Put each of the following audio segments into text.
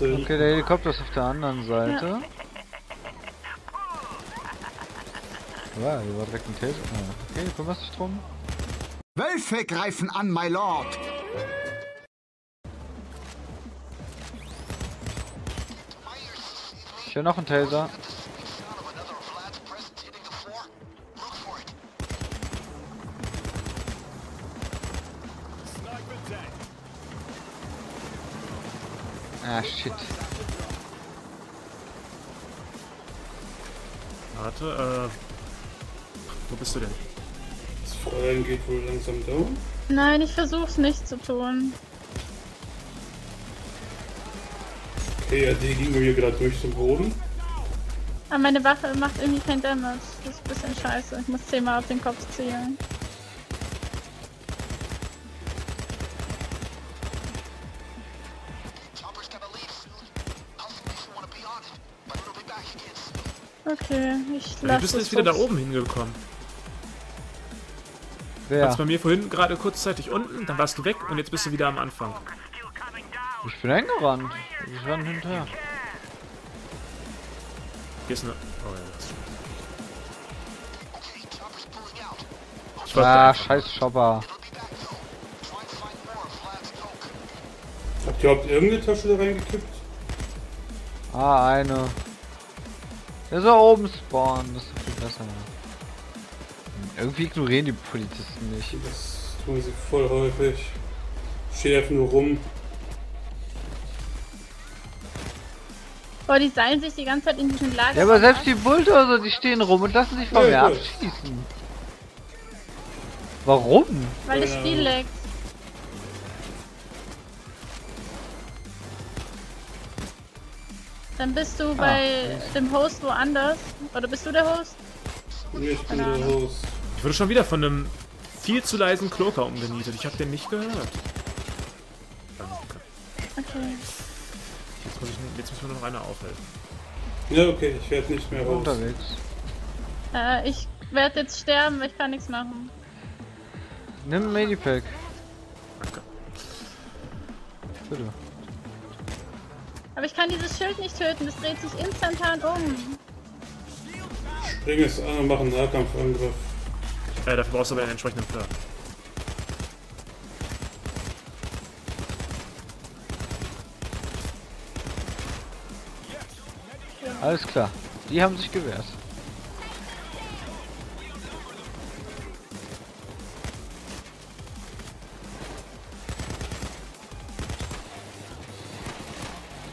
Okay, der Helikopter ist auf der anderen Seite. Ja, hier war direkt ein Taser. Ah, okay, kümmerst dich drum. Wölfe greifen an, my lord. Ich höre noch einen Taser. Ah, shit. Warte, äh. Wo bist du denn? Das Fräulein geht wohl langsam down. Nein, ich versuch's nicht zu tun. Okay, ja, die ging mir gerade durch zum Boden. Aber meine Waffe macht irgendwie kein Damage. Das ist ein bisschen scheiße. Ich muss zehnmal auf den Kopf zielen. Okay, ich Wie lasse bist du es jetzt wieder da oben hingekommen? Wer? Warst bei mir vorhin gerade kurzzeitig unten, dann warst du weg und jetzt bist du wieder am Anfang. Ich bin hingerannt. Ich renn hinterher. Hier ist eine. Oh ja, das ist schon. Ich Ah, scheiß Chopper. Habt ihr überhaupt irgendeine Tasche da reingekippt? Ah, eine. Soll oben spawnen, das ist doch viel besser. Irgendwie ignorieren die Polizisten nicht. Das tun sie voll häufig. Steht einfach nur rum. Boah, die seilen sich die ganze Zeit in diesen Lager. Ja, aber selbst die Bulldozer, die stehen rum und lassen sich von Ja, mir abschießen. Warum? Weil das. Spiel leckt. Dann bist Ah, du bei dem Host woanders. Oder bist du der Host? Ich bin der. Host. Ich wurde schon wieder von einem viel zu leisen Kloker umgenietet. Ich habe den nicht gehört. Okay. Jetzt muss, ich, jetzt muss mir noch einer aufhelfen. Ja, okay, ich werde nicht mehr raus. Unterwegs. Äh, ich werde jetzt sterben, weil ich kann nichts machen. Nimm ein Medipack. Danke. Bitte. Aber ich kann dieses Schild nicht töten, das dreht sich instantan um. Spring es an und mach einen Nahkampfangriff. Äh, dafür brauchst du aber einen entsprechenden Perk. Alles klar. Die haben sich gewehrt.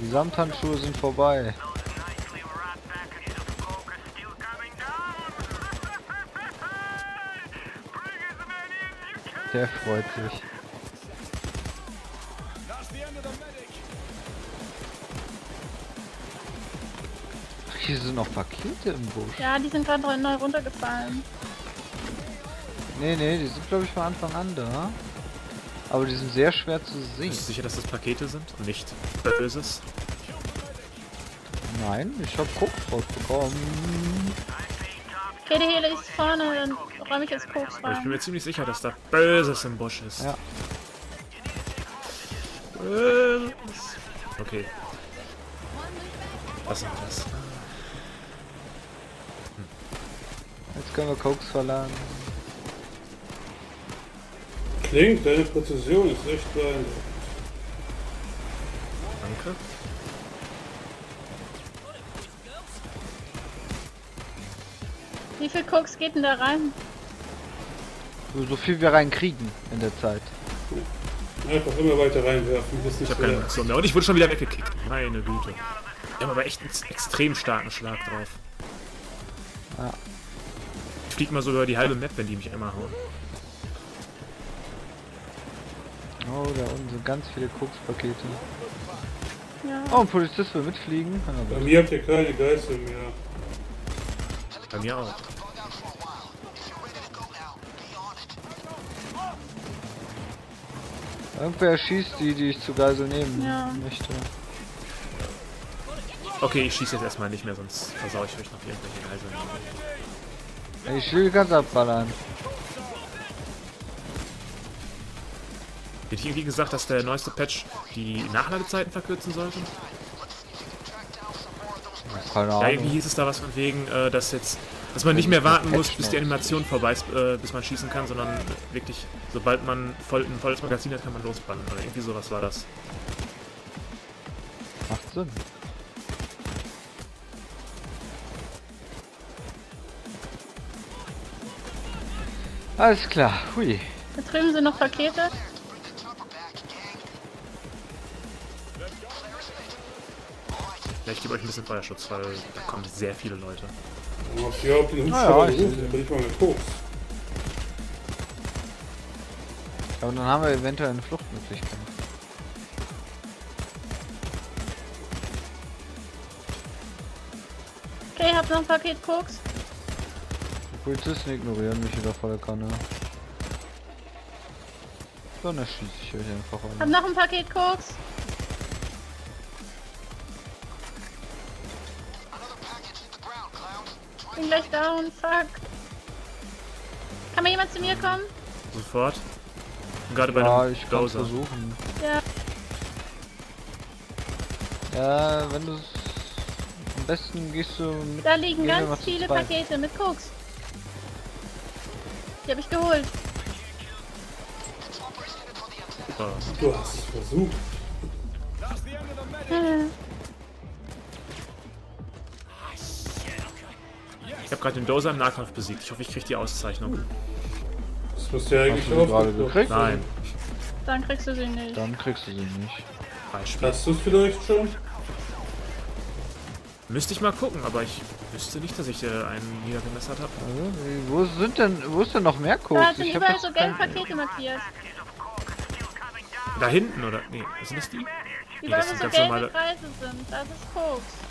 Die Samthandschuhe sind vorbei. Der freut sich. Ach, Hier sind noch Pakete im Busch. Ja, die sind gerade neu runtergefallen. Nee, nee, die sind glaube ich von Anfang an da. Aber die sind sehr schwer zu sehen. Bist du sicher, dass das Pakete sind und nicht Böses? Nein, ich hab Koks rausbekommen. Okay, die Hele ist vorne, dann räume ich jetzt Koks Aber ich bin rein. mir ziemlich sicher, dass da Böses im Busch ist. Ja. Böses. Okay. Was ist das? Jetzt können wir Koks verlangen. Klingt, deine Präzision ist echt beeindruckend. Danke. Wie viel Koks geht denn da rein? So, so viel wir reinkriegen in der Zeit. Einfach immer weiter reinwerfen, bis Ich nicht habe keine. Munition mehr und ich wurde schon wieder weggekickt. Meine Güte. Wir haben aber echt einen extrem starken Schlag drauf. Ja. Ich flieg mal so über die halbe Map, wenn die mich einmal hauen. Oh, da unten sind ganz viele Kokspakete. Ja. Oh, ein Polizist will mitfliegen. Ja, Bei mir habt ihr keine Geißel mehr. Bei mir auch. Irgendwer schießt die, die ich zu Geisel nehmen Ja. möchte. Okay, ich schieße jetzt erstmal nicht mehr, sonst versau ich euch noch irgendwelche Geiseln. Ich will ganz abballern. Wird hier irgendwie gesagt, dass der neueste Patch die Nachladezeiten verkürzen sollte? keine Ja, irgendwie Ahnung. hieß es da was von wegen, äh, dass jetzt, dass man nicht mehr warten muss, bis die Animation vorbei ist, äh, bis man schießen kann, sondern wirklich, sobald man voll, ein volles Magazin hat, kann man losballern. Oder irgendwie sowas war das. Macht Sinn. Alles klar, hui. Da drüben sind noch Pakete. Ja, ich gebe euch ein bisschen Feuerschutz, weil da kommen sehr viele Leute. Hab ich überhaupt den Ah ja, Hubschrauber ich gerufen, bin ich mal mit Koks. Ja, und dann haben wir eventuell eine Fluchtmöglichkeit. Okay, hab noch ein Paket Koks. Die Polizisten ignorieren mich wieder voller Kanne. Dann erschieße ich euch einfach Hab alle. noch ein Paket Koks. Bin gleich down, fuck. Kann mal jemand zu mir kommen? Sofort. Gerade bei Ja, einem ich kann versuchen. Ja. Ja, wenn du am besten gehst du mit. Da liegen ganz viele. Pakete mit Koks. Die hab ich geholt. Du hast es versucht. Ich habe gerade den Dozer im Nahkampf besiegt. Ich hoffe, ich kriege die Auszeichnung. Das müsste ja eigentlich Hast du sie gerade gekriegt? Nein. Dann kriegst du sie nicht. Dann kriegst du sie nicht. Beispiel. Hast du es vielleicht schon? Müsste ich mal gucken, aber ich wüsste nicht, dass ich äh, einen niedergemessert habe. Also, wo sind denn, wo ist denn noch mehr Koks? Da sind Ich überall so gelbe Pakete markiert. Da hinten, oder? Nee, sind das die? Überall das wo sind so ganz gelbe normale- Kreise sind. Das ist Koks.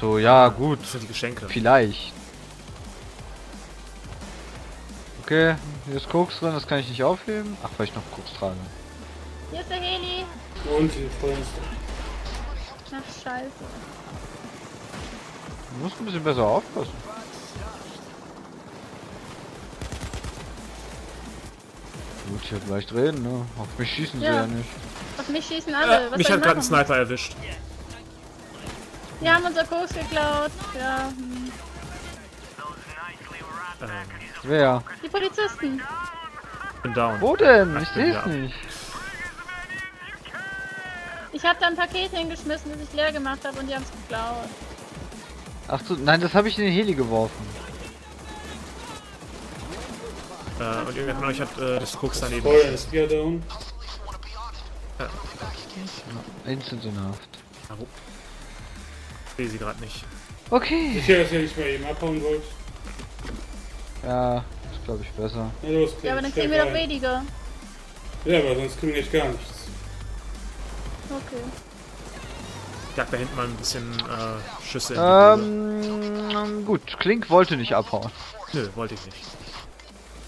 So, ja, gut. Das sind die Geschenke. Vielleicht. Okay, hier ist Koks drin, das kann ich nicht aufheben. Ach, weil ich noch Koks trage. Hier ist der Heli. Und die Freundste. Ach, scheiße. Du musst ein bisschen besser aufpassen. Gut, ich hätte leicht reden, ne? Auf mich schießen sie Ja. ja nicht. Auf mich schießen alle. Äh, Was mich hat gerade ein? Sniper erwischt. Die haben unser Koks geklaut. Ja. Hm. Ähm, Wer? Die Polizisten. bin down. Wo denn? Ich ich sehe ja es nicht. Ich habe da ein Paket hingeschmissen, das ich leer gemacht habe und die haben es geklaut. Ach so, nein, das habe ich in den Heli geworfen. Äh, und irgendwer von euch hat äh, das Koks daneben Voll, ist Gear down. Instant in Haft. Sehe sie gerade nicht. Okay. Ich hätte das ja nicht mal eben abhauen wollt. Ja, ist glaube ich besser. Na los, Ja, aber dann kriegen wir doch weniger. Ja, aber sonst kriegen wir echt gar nichts. Okay. Ich jag da hinten mal ein bisschen äh, Schüsse. Ähm, gut. Klink wollte nicht abhauen. Nö, wollte ich nicht.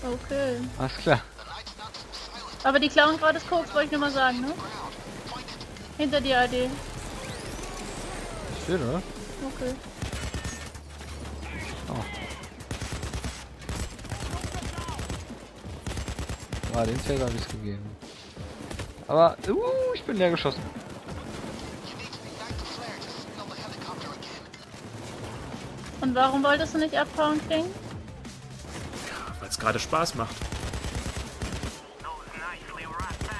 Okay. Alles klar. Aber die klauen gerade das Koks, wollte ich nur mal sagen, ne? Hinter dir, AD. Steht, oder? Okay. Ah, den Zelt habe ich gegeben. Aber, uh, ich bin leer geschossen. Und warum wolltest du nicht abhauen, King? Weil es gerade Spaß macht.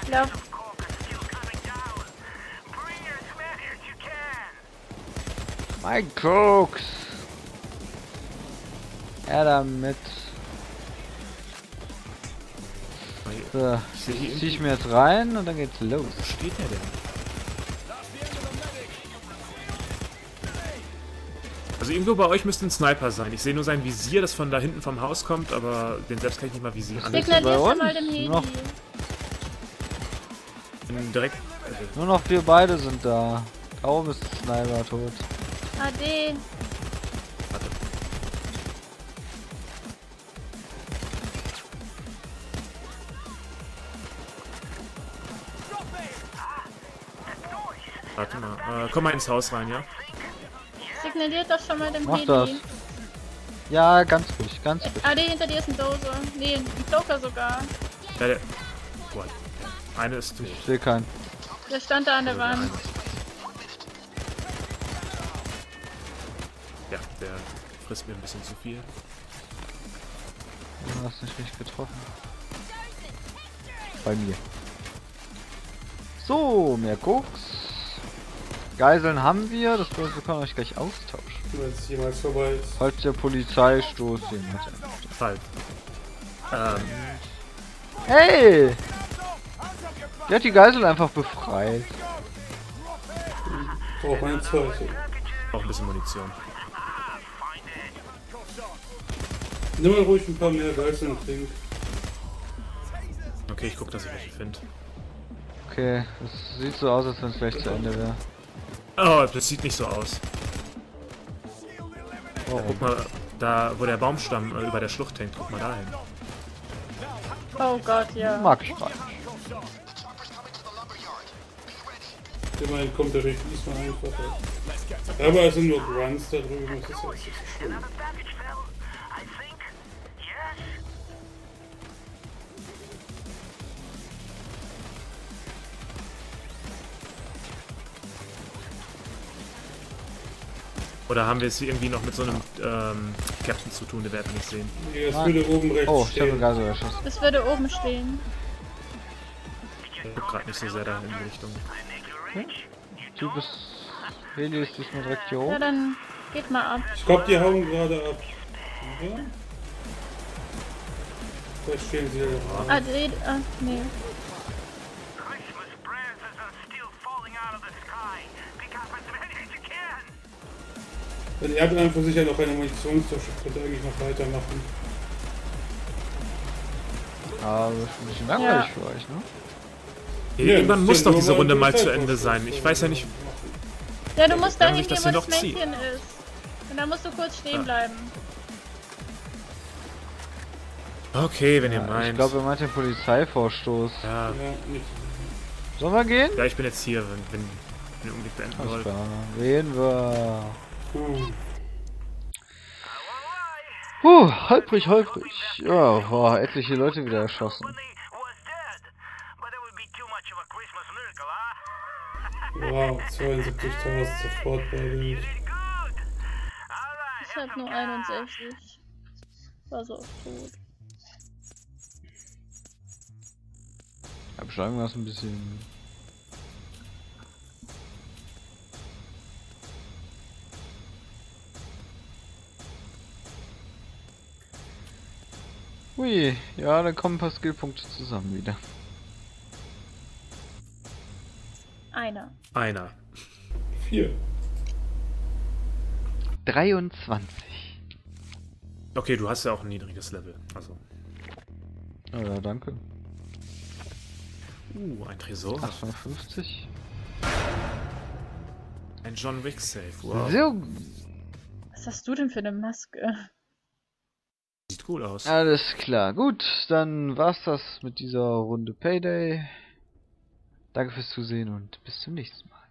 Ich glaub, Mein Koks. Er damit. So, Ich zieh ich mir jetzt rein und dann geht's los. Wo steht der denn? Also irgendwo bei euch müsste ein Sniper sein. Ich sehe nur sein Visier, das von da hinten vom Haus kommt, aber den selbst kann ich nicht mal visieren. Ist signalierst bei uns? mal dem Heli. Noch. bin direkt. Nur noch wir beide sind da. Da oben ist der Sniper tot. AD. warte. Warte mal. Äh, komm mal ins Haus rein, ja? Signaliert doch schon mal dem Mach Heli. das. Ja, ganz ruhig, ganz ruhig. AD, hinter dir ist ein Dozer. Nee, ein Joker sogar. Ja, der. Boah, der eine ist tot. Ich sehe keinen. Der stand da an der Also der Wand. Frisst mir ein bisschen zu viel. Du hast nicht richtig getroffen. Bei mir. So, mehr Koks. Geiseln haben wir, das bedeutet, wir können euch gleich austauschen. Wenn es jemals vorbei ist. Falls der Polizeistoß jemand Fall. Ähm, Hey! Die hat die Geisel einfach befreit. Braucht meine zweite. auch ein bisschen Munition. Nimm mal ruhig ein paar mehr Geiseln und trink. Okay, ich guck, dass ich welche finde. Okay, es sieht so aus, als wenn es gleich zu Ende wäre. Oh, das sieht nicht so aus. Oh, Guck mal, da, wo der Baumstamm äh, über der Schlucht hängt, guck mal da hin. Oh Gott, ja. mag ich gar Immerhin kommt der Weg diesmal einfacher. Aber es sind nur Grunts da drüben, das ist ja nicht so schlimm. Oder haben wir es hier irgendwie noch mit so einem ähm, Captain zu tun, der werden wir nicht sehen. Nee, es würde oben rechts Oh, ich habe stehen. Geisel erschossen. Das würde oben stehen. Ich guck gerade nicht so sehr da in die Richtung. Typ ist. Heli ist diesmal direkt hier Ja, oben. dann geht mal ab. Ich glaube, die hauen gerade ab. Oder? Da stehen sie ja da. Ah, die, ah, nee. Wenn er hat einfach sicher noch eine Munitionstasche, könnte eigentlich noch weitermachen. Aber das ist ein bisschen langweilig für euch, ne? Irgendwann muss doch diese Runde mal zu Ende sein. Ich weiß ja nicht. Ja, du musst dahin das gehen, hier wo das. Männchen ist. Und dann musst du kurz stehen bleiben. Okay, wenn ihr Ja, meint. ich glaube, er meint den Polizeivorstoß. ja. Sollen wir gehen? ja, ich bin jetzt hier, wenn, wenn wenn ihr unbedingt beenden wollt. Gehen wir. Hm. Puh, holprig, holprig. Ja, boah, etliche Leute wieder erschossen. Wow, 72.000 sofort bei. Alright, Ich hab nur 61. War so tot. Ja, beschreiben wir es ein bisschen. Ui, ja, da kommen ein paar Skillpunkte zusammen wieder. Einer. Einer. Vier. 23. Okay, du hast ja auch ein niedriges Level. Also. Oh Ja, danke. Uh, ein Tresor. 58. Ein John Wick Safe. Wow. So, Was hast du denn für eine Maske? Sieht cool aus. alles klar. Gut, dann war's das mit dieser Runde Payday. Danke fürs Zusehen und bis zum nächsten Mal.